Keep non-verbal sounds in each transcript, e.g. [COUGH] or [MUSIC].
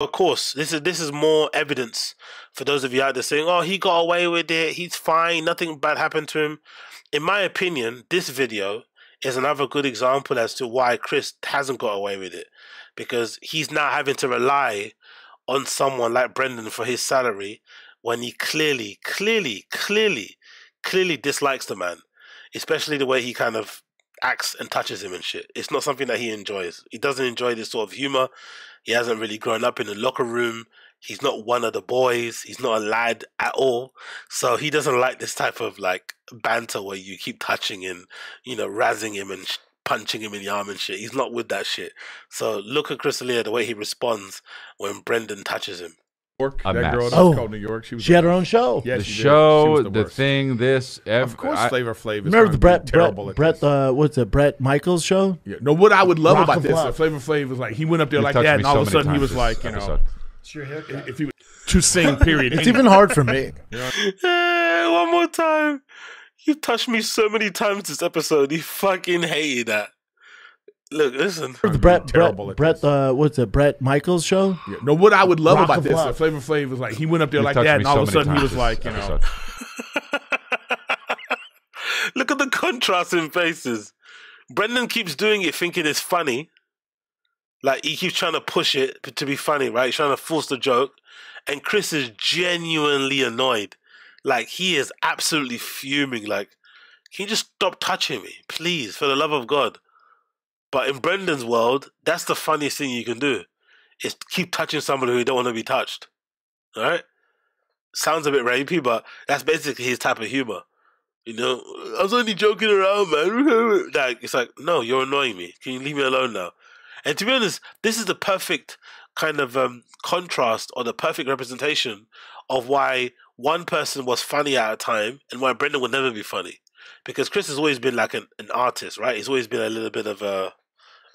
Of course, this is this is more evidence for those of you out there saying, "Oh, he got away with it. He's fine. Nothing bad happened to him." In my opinion, this video is another good example as to why Chris hasn't got away with it, because he's now having to rely on someone like Brendan for his salary when he clearly, clearly, clearly, clearly dislikes the man, especially the way he kind of acts and touches him and shit. It's not something that he enjoys. He doesn't enjoy this sort of humor. He hasn't really grown up in the locker room. He's not one of the boys. He's not a lad at all. So he doesn't like this type of like banter where you keep touching him, you know, razzing him and punching him in the arm and shit. He's not with that shit. So look at Chris D'Elia, the way he responds when Brendan touches him. York. A that mess. girl that Oh. called New York. She was. She had her own show. Yeah, the she did. She show, was the, the, worst. thing, this. Ev- Of course, I- Flavor Flav is Remember the Brett terrible Brett at Brett uh, what's it Bret Michaels show? Yeah. No, what I would love Rock about this, flop. uh, Flavor Flav was like he went up there You've like that, me and all so of a sudden he was like, you know, episode. It's your haircut. if he was to sing, [LAUGHS] period. It's even hard for me. [LAUGHS] One more time. You touched me so many times this episode. You fucking hated that. Look, listen. The Brett Brett Brett this. uh, what's it Bret Michaels show? Yeah. No, what I would love Rock about this, flop. uh, Flavor Flav was like he went up there You've like that, me and all of a sudden he was like, you know. [LAUGHS] Look at the contrast in faces. Brendan keeps doing it thinking it's funny. Like he keeps trying to push it to be funny, right? He's trying to force the joke. And Chris is genuinely annoyed. Like he is absolutely fuming. Like, can you just stop touching me? Please, for the love of God. But in Brendan's world, that's the funniest thing you can do. Is keep touching somebody who you don't want to be touched. Alright? Sounds a bit rapey, but that's basically his type of humor. You know, I was only joking around, man. [LAUGHS] like, it's like, no, you're annoying me. Can you leave me alone now? And to be honest, this is the perfect kind of um, contrast or the perfect representation of why one person was funny at a time and why Brendan would never be funny. Because Chris has always been like an, an artist, right? He's always been a little bit of a,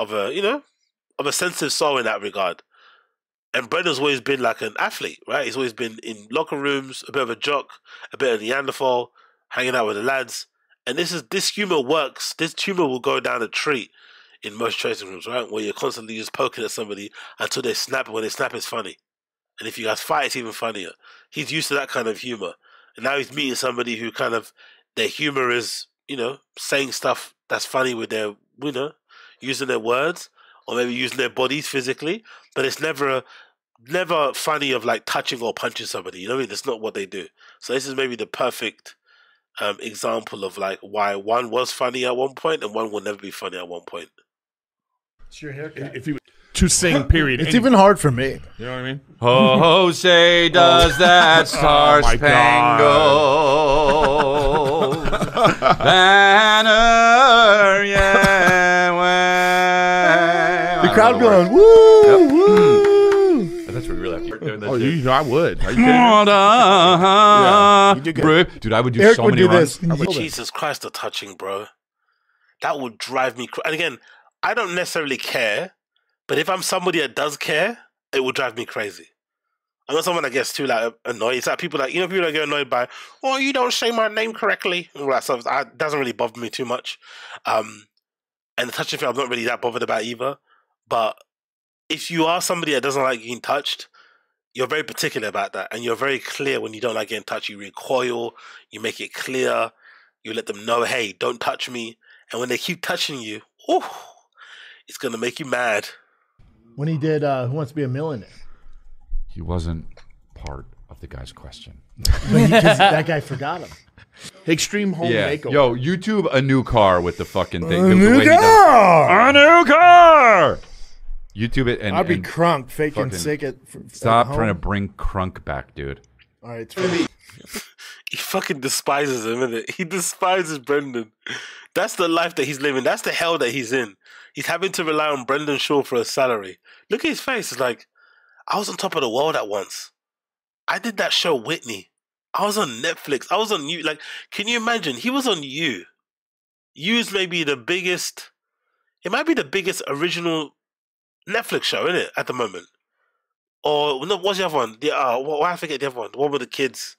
of a, you know, of a sensitive soul in that regard. And Brendan's always been like an athlete, right? He's always been in locker rooms, a bit of a jock, a bit of Neanderthal, hanging out with the lads. And this is this humor works. This humor will go down a treat in most dressing rooms, right? Where you're constantly just poking at somebody until they snap. When they snap, it's funny. And if you guys fight, it's even funnier. He's used to that kind of humor. And now he's meeting somebody who kind of their humor is, you know, saying stuff that's funny with their, you know, using their words or maybe using their bodies physically, but it's never a, never funny of like touching or punching somebody. You know what I mean? That's not what they do. So this is maybe the perfect um, example of like why one was funny at one point and one will never be funny at one point. It's your haircut. if he was to sing, [LAUGHS] period. It's Any- even hard for me. you know what I mean? Jose [LAUGHS] does that [LAUGHS] star Oh spangled banner, crowd going woo woo. That's what we really have to start doing. Oh, you know I would. Are you kidding? Yeah, you do good. Dude, I would do Eric so would many do runs. this. Jesus Christ, the touching, bro. That would drive me. Cra- and again, I don't necessarily care, but if I'm somebody that does care, it will drive me crazy. I'm not someone that gets too like annoyed. It's like people like you know people that get annoyed by, oh, you don't say my name correctly. and All that stuff. That doesn't really bother me too much. Um, and the touching thing, I'm not really that bothered about either. But if you are somebody that doesn't like getting touched, you're very particular about that, and you're very clear when you don't like getting touched. You recoil. You make it clear. You let them know, hey, don't touch me. And when they keep touching you, oh, it's gonna make you mad. When he did uh, Who Wants to Be a Millionaire? He wasn't part of the guy's question. [LAUGHS] But he, 'cause that guy forgot him. Extreme home Yeah. makeover. Yo, YouTube a new car with the fucking thing. A the, the new way he does- car! A new car. YouTube it and, I'd be and crunk, faking fucking sick at. f- stop home. trying to bring crunk back, dude. All right, it's really. [LAUGHS] He fucking despises him, is it? He despises Brendan. That's the life that he's living. That's the hell that he's in. He's having to rely on Brendan Schaub for a salary. Look at his face. It's like, I was on top of the world at once. I did that show, Whitney. I was on Netflix. I was on you. Like, can you imagine? He was on you. You is maybe the biggest. It might be the biggest original Netflix show, isn't it, at the moment? Or no, what's the other one? The uh, why I forget the other one? The one with the kids,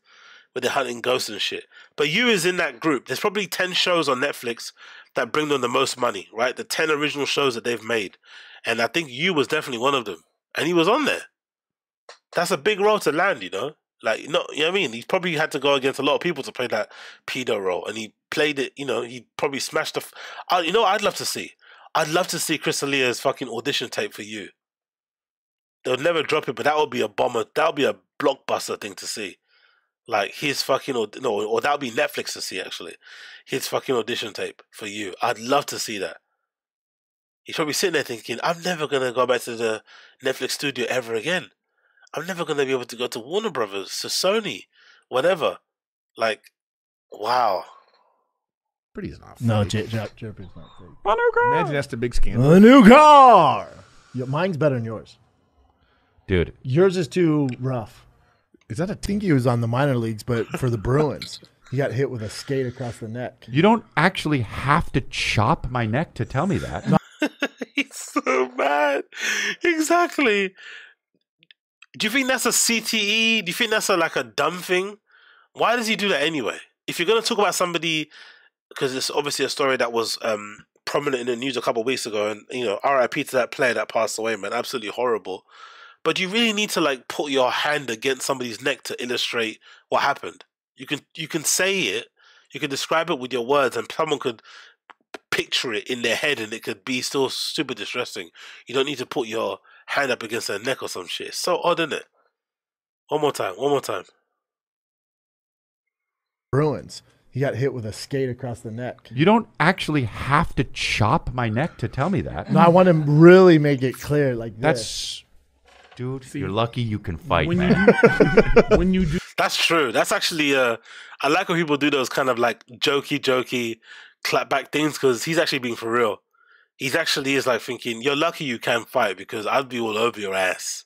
where they're hunting ghosts and shit. But you is in that group. There's probably ten shows on Netflix that bring them the most money, right? The ten original shows that they've made, and I think you was definitely one of them, and he was on there. That's a big role to land, you know. Like, no, you know what I mean. He probably had to go against a lot of people to play that pedo role, and he played it. You know, he probably smashed the. F- uh, you know, what I'd love to see. I'd love to see Chris D'Elia's fucking audition tape for you. They'll never drop it, but that would be a bomber. That would be a blockbuster thing to see. Like his fucking no, or that would be Netflix to see actually. His fucking audition tape for you. I'd love to see that. He's probably sitting there thinking, I'm never gonna go back to the Netflix studio ever again. I'm never gonna be able to go to Warner Brothers, to Sony, whatever. Like, wow. Pretty's not. No, fake. J- J- Jeopardy's not fake. Imagine that's the big scandal. A new car. Yeah, mine's better than yours. Dude, Yours is too rough. Is that a I think he was on the minor leagues, but for the Bruins, he got hit with a skate across the neck. you don't actually have to chop my neck to tell me that. [LAUGHS] He's so mad. Exactly. Do you think that's a CTE? Do you think that's a, like a dumb thing? Why does he do that anyway? If you're going to talk about somebody, because it's obviously a story that was um, prominent in the news a couple of weeks ago, and you know, RIP to that player that passed away, man, absolutely horrible. But you really need to like put your hand against somebody's neck to illustrate what happened. You can you can say it, you can describe it with your words, and someone could picture it in their head and it could be still super distressing. You don't need to put your hand up against their neck or some shit. It's so odd, isn't it? One more time, one more time. Bruins, he got hit with a skate across the neck. You don't actually have to chop my neck to tell me that. No, I want to really make it clear, like this. That's, dude. you're lucky you can fight, when man. you do, [LAUGHS] when you do That's true. That's actually uh I like when people do those kind of like jokey jokey clapback things because he's actually being for real. He's actually is like thinking, You're lucky you can fight because I'd be all over your ass.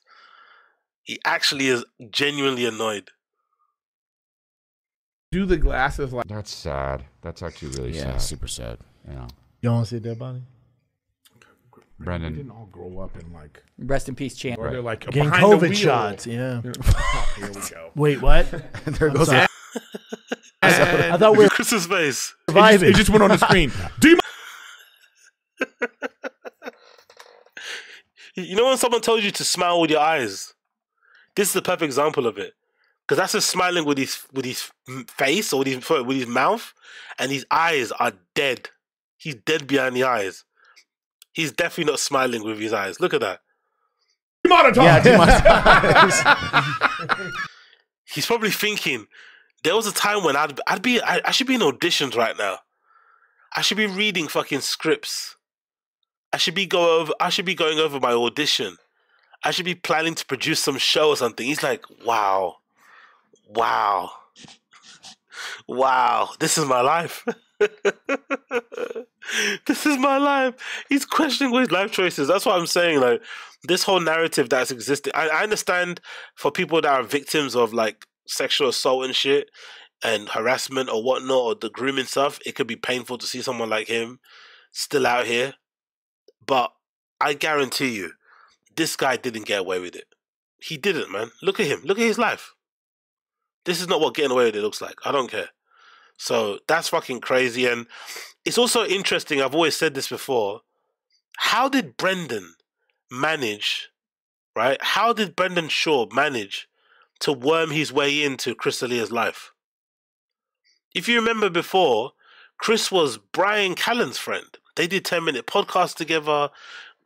He actually is genuinely annoyed. Do the glasses like That's sad. That's actually really Yeah, sad. super sad. You know, You want to see a dead body? we Brendan. didn't all grow up in like Rest in peace, champ. or they're like Getting behind the COVID wheel. shots. Yeah. Oh, here we go. [LAUGHS] Wait, what? [LAUGHS] there I'm goes. [LAUGHS] And I thought we were Chris's face. it just, surviving. it just went on the screen. Do you You know when someone tells you to smile with your eyes? This is the perfect example of it. Because that's just smiling with his with his face or with his sorry, with his mouth, and his eyes are dead. He's dead behind the eyes. He's definitely not smiling with his eyes. Look at that. Monotone. Yeah, too. [LAUGHS] [LAUGHS] He's probably thinking, there was a time when I'd I'd be I, I should be in auditions right now. I should be reading fucking scripts. I should be go over I should be going over my audition. I should be planning to produce some show or something. He's like, wow. Wow. Wow. This is my life. [LAUGHS] this is my life. He's questioning his life choices. That's what I'm saying. Like this whole narrative that's existing. I, I understand for people that are victims of like sexual assault and shit and harassment or whatnot or the grooming stuff, it could be painful to see someone like him still out here. But I guarantee you, this guy didn't get away with it. He didn't, man. Look at him. Look at his life. This is not what getting away with it looks like. I don't care. So that's fucking crazy. And it's also interesting. I've always said this before. How did Brendan manage, right? How did Brendan Schaub manage to worm his way into Chris D'Elia's life? If you remember before, Chris was Bryan Callen's friend. They did 10 minute podcasts together.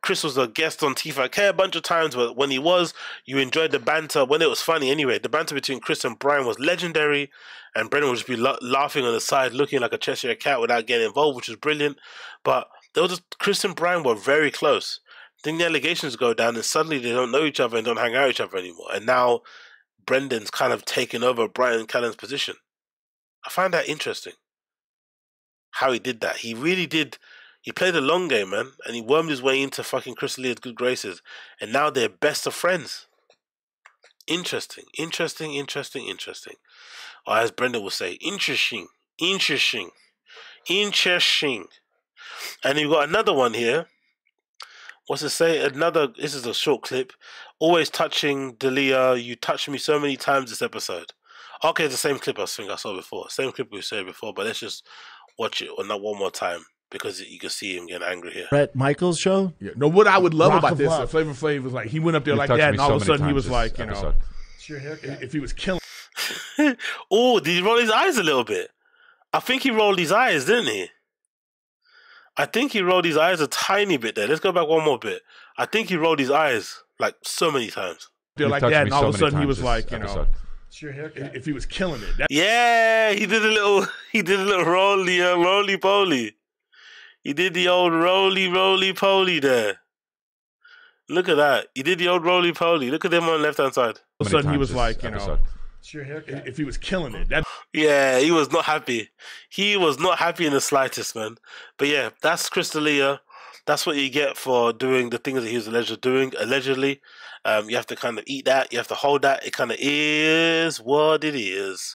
Chris was a guest on TFATK a bunch of times, but when he was, you enjoyed the banter. When it was funny, anyway, the banter between Chris and Bryan was legendary, and Brendan would just be la- laughing on the side, looking like a Cheshire cat without getting involved, which was brilliant. But they just, Chris and Bryan were very close. Then the allegations go down, and suddenly they don't know each other and don't hang out with each other anymore. And now Brendan's kind of taken over Bryan Callen's position. I find that interesting. How he did that. He really did. He played a long game, man, and he wormed his way into fucking Chris D'Elia's good graces, and now they're best of friends. Interesting, interesting, interesting, interesting. Or as Brenda would say, interesting, interesting, interesting. And you've got another one here. What's it say? Another. This is a short clip. Always touching D'Elia. You touched me so many times this episode. Okay, the same clip I think I saw before. Same clip we saw before, but let's just watch it on that one more time because you can see him getting angry here. Bret Michaels show. Yeah. No, what I would love Rock about this, Love. Flavor Flav was like he went up there You like that, and all so of a sudden he was like, you know, episode. It's your haircut. If he was killing [LAUGHS] oh, did he roll his eyes a little bit? I think he rolled his eyes, didn't he? I think he rolled his eyes a tiny bit there. Let's go back one more bit. I think he rolled his eyes like so many times. there You've like that, and all so of a sudden he was this like, you episode. know, It's your haircut. if he was killing it. That, Yeah, he did a little. [LAUGHS] He did a little roly, uh, roly poly. He did the old roly, roly poly there. Look at that. He did the old roly poly. Look at them on the left hand side. all of a sudden he was like, you know. It's your haircut. if he was killing it. That Yeah, he was not happy. He was not happy in the slightest, man. But yeah, that's Chris D'Elia. That's what you get for doing the things that he was alleged doing. Allegedly, um, you have to kind of eat that. You have to hold that. It kind of is what it is.